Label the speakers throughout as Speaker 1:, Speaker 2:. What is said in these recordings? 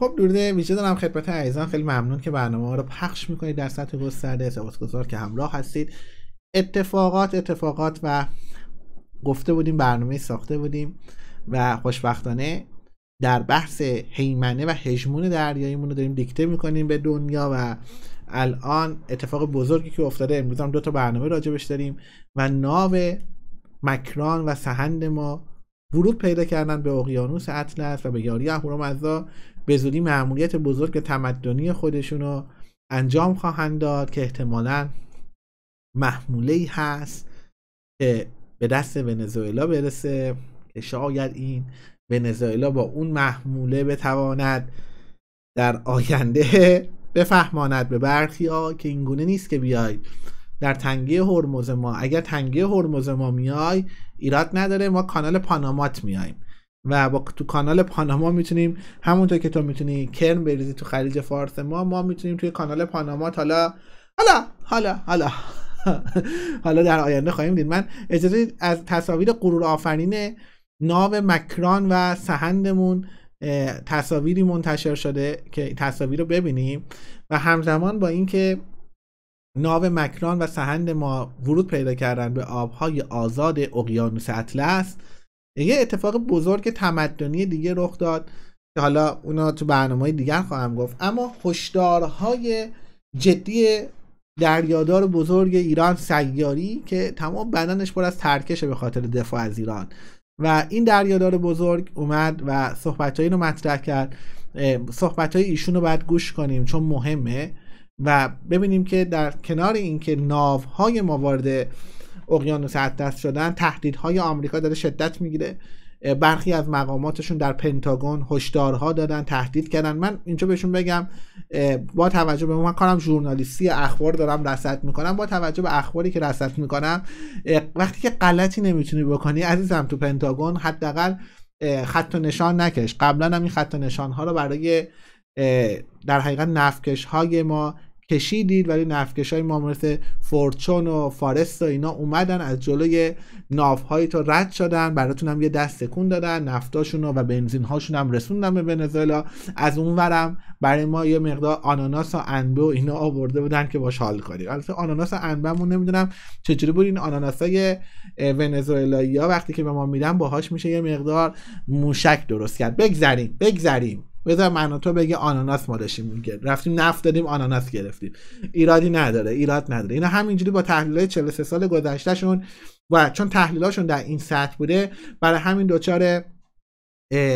Speaker 1: خب درود ویژه دارم خدمت عزیزان. خیلی ممنون که برنامه رو پخش می‌کنید. در سطح گسترده سپاسگزار که همراه هستید. اتفاقات اتفاقات و گفته بودیم برنامه ساخته بودیم و خوشبختانه در بحث حیمنه و هژمون دریاییمون رو داریم دیکته می‌کنیم به دنیا و الان اتفاق بزرگی که افتاده. امروز هم دو تا برنامه راجبش داریم و ناو مکران و سهند ما ورود پیدا کردن به اقیانوس اطلس و به یاری اهورامزدا به زودی معمولیت بزرگ تمدنی خودشون رو انجام خواهند داد که احتمالا محموله ای هست که به دست ونزوئلا برسه که شاید این ونزوئلا با اون محموله بتواند در آینده بفهماند به برخی ها که اینگونه نیست که بیاید در تنگه هرمز ما. اگر تنگه هرمز ما میای ایراد نداره ما کانال پانامات میایم. و با تو کانال پاناما می‌تونیم همونطور که تو می‌تونی کرم بریزی تو خلیج فارس ما ما می‌تونیم توی کانال پانامات حالا حالا حالا حالا. حالا در آینده خواهیم دید. من اجازه از تصاویر غرور آفرین ناو مکران و سهندمون تصاویری منتشر شده که تصاویر رو ببینیم. و همزمان با اینکه ناو مکران و سهند ما ورود پیدا کردن به آبهای آزاد اقیانوس اطلس یه اتفاق بزرگ تمدنی دیگه رخ داد که حالا اونا تو برنامه دیگر خواهم گفت. اما هشدارهای جدی دریادار بزرگ ایران سیاری که تمام بدنش پر از ترکشه به خاطر دفاع از ایران. و این دریادار بزرگ اومد و صحبتهایی رو مطرح کرد. صحبت های ایشون رو باید گوش کنیم چون مهمه. و ببینیم که در کنار اینکه ناوهای ما وارد اقیانوس اطلس شدن تهدیدهای آمریکا داره شدت می‌گیره. برخی از مقاماتشون در پنتاگون هشدارها دادن تهدید کردن. من اینجا بهشون بگم با توجه به من کارم ژورنالیستی اخبار دارم رصد می‌کنم. با توجه به اخباری که رصد می‌کنم وقتی که غلطی نمی‌تونی بکنی عزیزم تو پنتاگون حداقل خط و نشان نکش. قبلا هم این خط و نشان ها رو برای در حقیقت نفکش های ما کشیدید ولی نفکش های ما مثل فورچون و فارست و اینا اومدن از جلوی ناف تو رد شدن. براتون هم یه دست سکون دادن نفتاشون و بنزین هاشون هم رسوندن به ونزوئلا. از اون ورم برای ما یه مقدار آناناس و انبه و اینا آورده بودن که باش حال کنیم. البته آناناس و انبهمون نمی‌دونم چجوری بود. این آناناس های ونزوئلایی ها وقتی که به ما میدن باهاش میشه یه مقدار موشک درست کرد. بگذریم بگذریم. بذار من تو بگه آناناس ما داشتیم میگه رفتیم نفت دادیم آناناس گرفتیم. ایرادی نداره ایراد نداره. اینا همینجوری با تحلیل 43 سال گذشتهشون و چون تحلیلاشون در این سطح بوده برای همین دوچار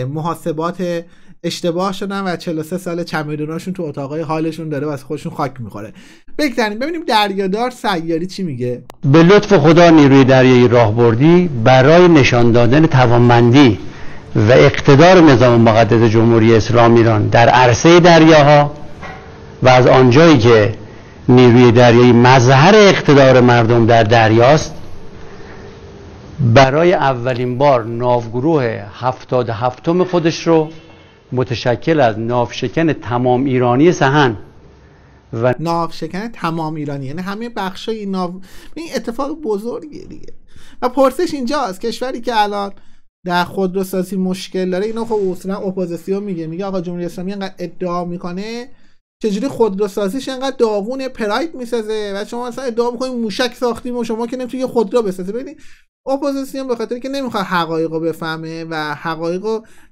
Speaker 1: محاسبات اشتباه شدن و 43 سال چمدوناشون تو اتاقای حالشون داره و از خودشون خاک می‌خوره. بگذاریم ببینیم دریادار سیاری چی میگه.
Speaker 2: به لطف خدا نیروی دریایی راهبردی برای نشان دادن توانمندی و اقتدار نظام مقدس جمهوری اسلام ایران در عرصه دریاها و از آنجایی که نیروی دریایی مظهر اقتدار مردم در دریاست برای اولین بار ناوگروه هفتاد هفتم خودش رو متشکل از ناوشکن تمام ایرانی سهن
Speaker 1: و ناوشکن تمام ایرانی یعنی همه بخشای ناو این اتفاق بزرگیه دیگه. و پرسش اینجاست کشوری که الان در خودروسازی مشکل داره. اینو خب اصلا اپوزیسیون میگه. میگه آقا جمهوری اسلامی انقدر ادعا می‌کنه چجوری خودروسازیش انقدر داغون پراید می‌سازه؟ و شما مثلا ادعا می‌کنید موشک ساختیم و شما که نمی‌تونی خودرو بسازه ببینید اپوزیسیون به خاطر که نمی‌خواد حقایق بفهمه و حقایق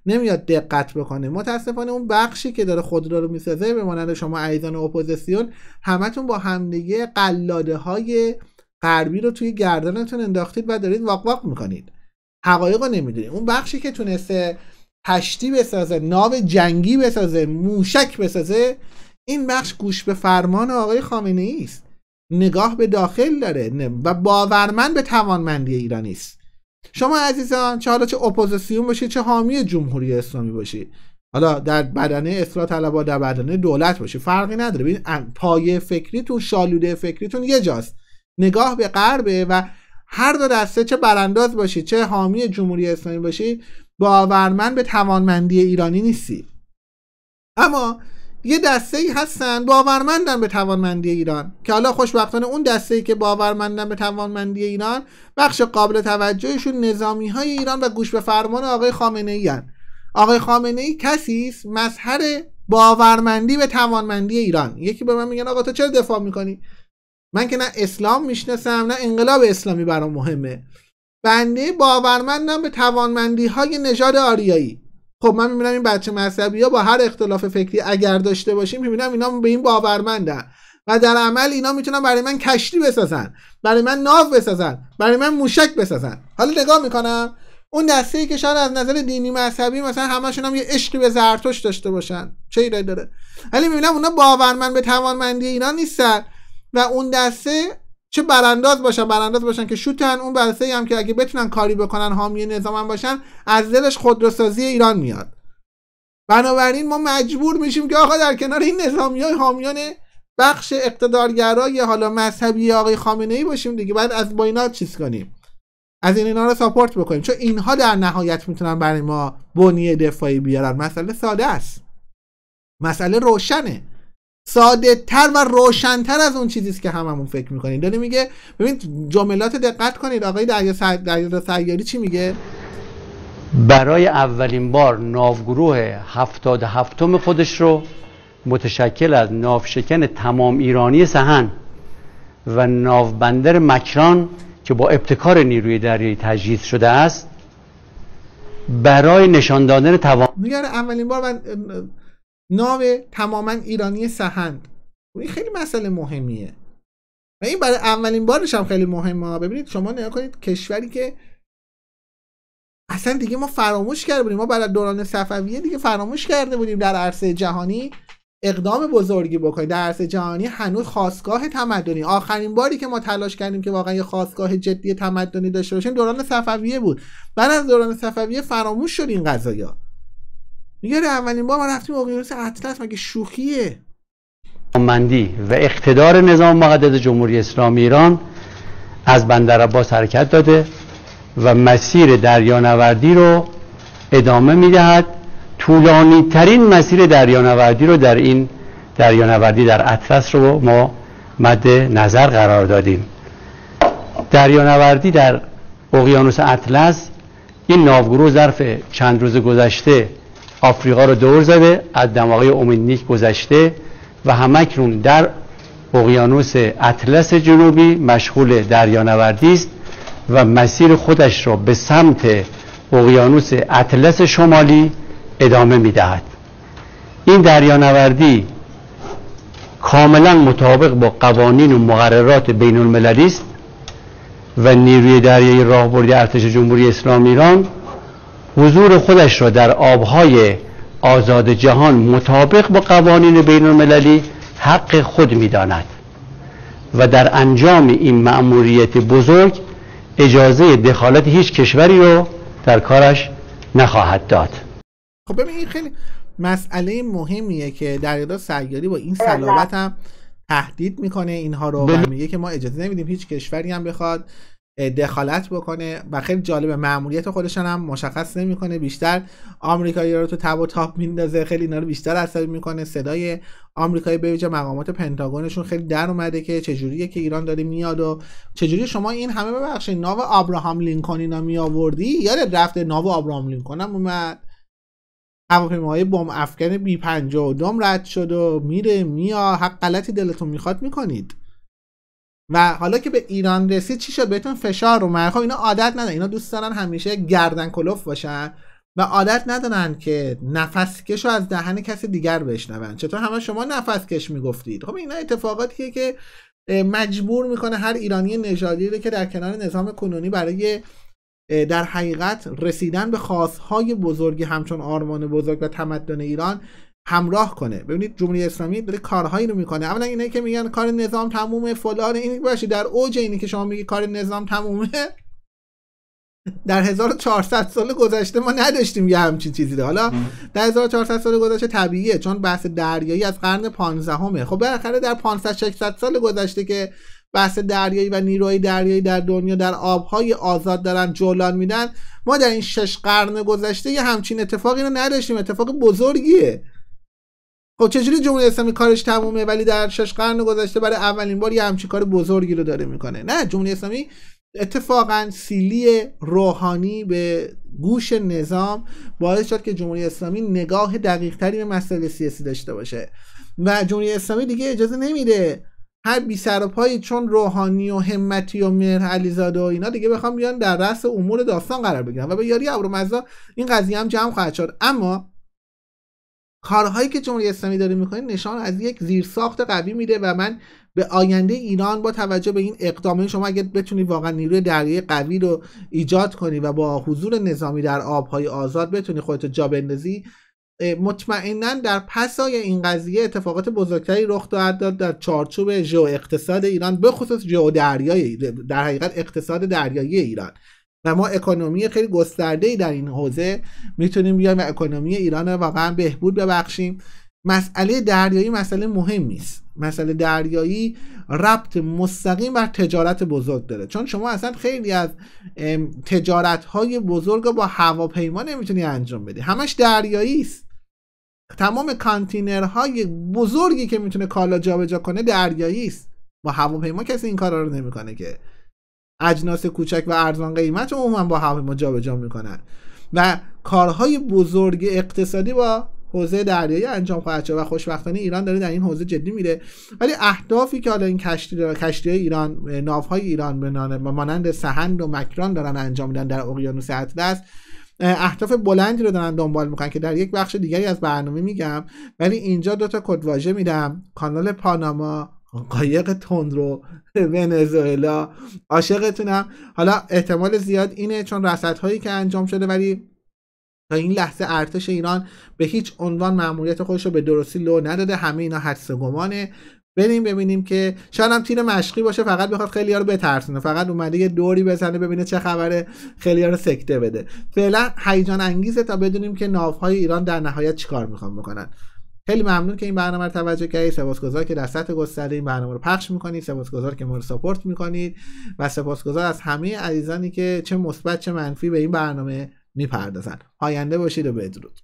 Speaker 1: نمیاد دقت بکنه متاسفانه اون بخشی که داره خودرو رو می‌سازه به مانند شما عزیزان اپوزیسیون همتون با همدیگه قلاده های غربی رو توی گردنتون انداختید و دارید واق واق می‌کنید. حقایق رو نمی‌دونیم اون بخشی که تونسته پشتی بسازه ناو جنگی بسازه موشک بسازه این بخش گوش به فرمان آقای خامنه ای است. نگاه به داخل داره. و باورمند به توانمندی ایرانی است. شما عزیزان چه حالا چه اپوزیسیون باشید چه حامی جمهوری اسلامی باشید حالا در بدنه اصلاح طلبا در بدنه دولت باشید فرقی نداره. ببین پایه فکریتون شالوده فکریتون یه جاست. نگاه به غربه و هر دو دسته چه برانداز باشید چه حامی جمهوری اسلامی باشید باورمند به توانمندی ایرانی نیستی. اما یه دسته ای هستن باورمندن به توانمندی ایران که حالا خوشبختانه اون دسته ای که باورمندن به توانمندی ایران بخش قابل توجهشون نظامی های ایران و گوش به فرمان آقای خامنه ای هن. آقای خامنه ای کسی است مظهر باورمندی به توانمندی ایران. یکی به من میگن آقا تو چرا دفاع می‌کنی؟ من که نه اسلام می‌شناسم نه انقلاب اسلامی برام مهمه. بنده باورمندم به توانمندی های نژاد آریایی. خب من می‌بینم این بچه مذهبی ها با هر اختلاف فکری اگر داشته باشیم می‌بینم اینا به این باورمندن. و در عمل اینا می‌تونن برای من کشتی بسازن برای من ناو بسازن برای من موشک بسازن. حالا نگاه می‌کنم اون دسته ای که شاید از نظر دینی مذهبی مثلا همشون هم یه عشقی به زرتشت داشته باشن. چه ایرادی داره؟ ولی می‌بینم اونا باورمند به توانمندی اینا نیستن. و اون دسته چه برانداز باشن برانداز باشن که شوتن اون دسته هم که اگه بتونن کاری بکنن حامی نظام باشن از دلش خودروسازی ایران میاد. بنابراین ما مجبور میشیم که آقا در کنار این نظامی های حامیان بخش اقتدارگرای حالا مذهبی آقای خامنه ای باشیم دیگه بعد از با اینا چیز کنیم؟ از این اینا رو ساپورت بکنیم. چون اینها در نهایت می‌تونن برای ما بنیه دفاعی بیارن. مسئله ساده است. مسئله روشنه. ساده تر و روشنتر از اون چیزی که هممون فکر می‌کنیم. داره میگه ببین جملات دقت کنید. آقای دریا دریا سیاری چی میگه؟
Speaker 2: برای اولین بار ناوگروه هفتاد هفتم خودش رو متشکل از ناوشکن تمام ایرانی سهن و ناوبندر مکران که با ابتکار نیروی دریایی تجهیز شده است برای نشان دادن توان
Speaker 1: میگه اولین بار من ناو تماما ایرانی سهند. این خیلی مسئله مهمیه. و این برای اولین بارش هم خیلی مهمه. ببینید شما نگاه کنید کشوری که اصلا دیگه ما فراموش کرده بودیم. ما برای دوران صفویه دیگه فراموش کرده بودیم در عرصه جهانی اقدام بزرگی بکنیم. در عرصه جهانی هنوز خواستگاه تمدنی. آخرین باری که ما تلاش کردیم که واقعا یه خواستگاه جدی تمدنی داشته باشیم دوران صفویه بود. بعد از دوران صفویه فراموش شد این قضايا میگه اولین بار ما رفتیم اقیانوس اطلس مگه شوخیه؟
Speaker 2: مندی و اقتدار نظام مقدس جمهوری اسلامی ایران از بندر عباس حرکت داده و مسیر دریانوردی رو ادامه می‌دهد. طولانی ترین مسیر دریانوردی رو در این دریانوردی در اطلس رو ما مد نظر قرار دادیم. دریانوردی در اقیانوس اطلس این ناوگروه ظرف چند روز گذشته آفریقا رو دور زده از دماغه اومنیک گذشته و همکنون در اقیانوس اطلس جنوبی مشغول دریانوردی است و مسیر خودش را به سمت اقیانوس اطلس شمالی ادامه می‌دهد. این دریانوردی کاملا مطابق با قوانین و مقررات بین المللی است و نیروی دریایی راهبردی ارتش جمهوری اسلامی ایران حضور خودش را در آبهای آزاد جهان مطابق با قوانین بین المللی حق خود می‌داند و در انجام این مأموریت بزرگ اجازه دخالت هیچ کشوری رو در کارش نخواهد داد.
Speaker 1: خب ببین این خیلی مسئله مهمیه که در سیاری با این صلابت هم تهدید می‌کنه اینها رو و میگه که ما اجازه نمیدیم هیچ کشوری هم بخواد دخالت بکنه و خیلی جالب معمولیت خودشان هم مشخص نمی‌کنه. بیشتر آمریکایی رو تو تب و تاپ میندازه خیلی اینا رو بیشتر عصبی می‌کنه. صدای آمریکایی به ویژه مقامات پنتاگونشون خیلی در اومده که چجوریه که ایران داره میاد و چجوری شما این همه ببخشید ناو ابراهام لینکن اینا می آوردی یاد رفته ناو ابراهام لینکن هم اومد؟ هواپیماهای بم افکن بی 52 رد شد و میره میا حق غلطی دلتون می‌خواد می‌کنید. و حالا که به ایران رسید چی شد؟ بهتون فشار اومد. خب اینا عادت ندارن. اینا دوست دارن همیشه گردن کلوف باشن و عادت ندارن که نفس کش رو از دهن کسی دیگر بشنون. چطور همه شما نفس کش می‌گفتید؟ خب اینا اتفاقاتیه که مجبور می‌کنه هر ایرانی نژادی رو که در کنار نظام کنونی برای در حقیقت رسیدن به خواستهای بزرگی همچون آرمان بزرگ و تمدن ایران همراه کنه. ببینید جمهوری اسلامی داره کارهایی رو می‌کنه. اولا اینه که میگن کار نظام تمومه فلان. این باشه در اوج اینی که شما میگی کار نظام تمومه. در 1400 سال گذشته ما نداشتیم یه همچین چیزی ده حالا در 1400 سال گذشته طبیعیه چون بحث دریایی از قرن 15 همه خب بالاخره در 500 600 سال گذشته که بحث دریایی و نیروهای دریایی در دنیا در آبهای آزاد دارن جولان میدن ما در این شش قرن گذشته یه همچین اتفاقی رو نداشتیم. اتفاق بزرگیه. خب چجوری جمهوری اسلامی کارش تمومه ولی در شش قرن گذشته برای اولین بار یه همچین کار بزرگی رو داره می‌کنه؟ نه جمهوری اسلامی اتفاقا سیلی روحانی به گوش نظام باعث شد که جمهوری اسلامی نگاه دقیق تری به مسئله سیاسی داشته باشه. و جمهوری اسلامی دیگه اجازه نمیده هر بی سر و پایی چون روحانی و همتی و مهر علیزاده و اینا دیگه بخوام بیان در رأس امور داستان قرار بگیرن و به یاری ابرومزدا این قضیه هم جمع خواهد شد. اما کارهایی که جمهوری اسلامی داره می‌کنه نشان از یک زیرساخت قوی میده و من به آینده ایران با توجه به این اقدام شما اگر بتونی واقعا نیروی دریایی قوی رو ایجاد کنی و با حضور نظامی در آبهای آزاد بتونی خودت جا بندازی مطمئنا در پسای این قضیه اتفاقات بزرگتری رخ خواهد داد در چارچوب ژئو اقتصاد ایران به خصوص ژئو دریایی در حقیقت اقتصاد دریایی ایران. ما اکونومی خیلی گسترده ای در این حوزه می‌تونیم بیایم و اکونومی ایران رو واقعا بهبود ببخشیم. مسئله دریایی مسئله مهمی است مسئله دریایی ربط مستقیم بر تجارت بزرگ داره. چون شما اصلا خیلی از تجارت های بزرگ با هواپیما نمی‌تونی انجام بدی. همش دریایی است. تمام کانتینرهای بزرگی که می‌تونه کالا جابجا کنه دریایی است. با هواپیما کسی این کارا رو نمی‌کنه که اجناس کوچک و ارزان قیمت عموما با هواپیما جابجا می‌کنن. و کارهای بزرگ اقتصادی با حوزه دریایی انجام خواهد شد و خوشبختانه ایران داره در این حوزه جدی میره. ولی اهدافی که حالا این کشتی کشتی ایران ناوهای ایران به مانند سهند و مکران دارن انجام میدن در اقیانوس اطلس اهداف بلندی رو دارن دنبال می‌کنن که در یک بخش دیگری از برنامه میگم. ولی اینجا دو تا کدواژه میدم. کانال پاناما قایق تندرو ونزوئلا. عاشقتونم. حالا احتمال زیاد اینه چون رصدهایی که انجام شده ولی تا این لحظه ارتش ایران به هیچ عنوان مأموریت خودش رو به درستی لو نداده. همه اینا حدس گمانه. بریم ببینیم که شاید هم تیر مشقی باشه فقط بخواد خیلی ها رو بترسونه. فقط اومده یه دوری بزنه ببینه چه خبره خیلی ها رو سکته بده. فعلا هیجان انگیزه تا بدونیم که ناوهای ایران در نهایت چیکار می‌خوان بکنن. خیلی ممنون که این برنامه رو توجه کردید. سپاسگزار که در سطح گسترده این برنامه رو پخش می‌کنید. سپاسگزار که ما رو ساپورت می‌کنید و سپاسگزار از همه عزیزانی که چه مثبت چه منفی به این برنامه می‌پردازن. پاینده باشید و بدرود.